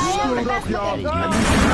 Screw it up, y'all.